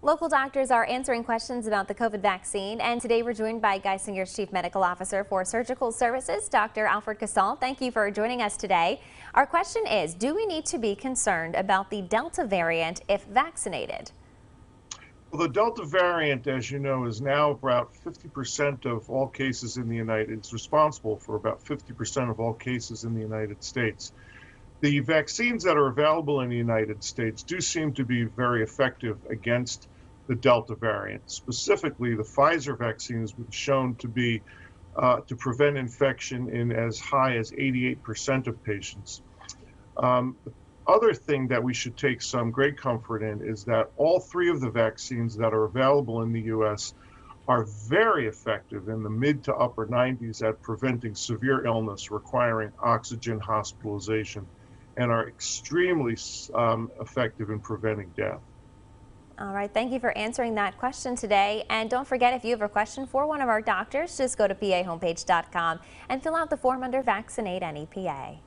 Local doctors are answering questions about the COVID vaccine, and today we're joined by Geisinger's Chief Medical Officer for Surgical Services, Dr. Alfred Casale. Thank you for joining us today. Our question is, do we need to be concerned about the Delta variant if vaccinated? Well, the Delta variant, as you know, is now about 50% of all cases in the United It's responsible for about 50% of all cases in the United States. The vaccines that are available in the United States do seem to be very effective against the Delta variant. Specifically, the Pfizer vaccine has been shown to be uh, to prevent infection in as high as 88% of patients. Um, other thing that we should take some great comfort in is that all three of the vaccines that are available in the US are very effective in the mid to upper 90s at preventing severe illness requiring oxygen hospitalization and are extremely um, effective in preventing death. All right, thank you for answering that question today. And don't forget, if you have a question for one of our doctors, just go to pahomepage.com and fill out the form under Vaccinate NEPA.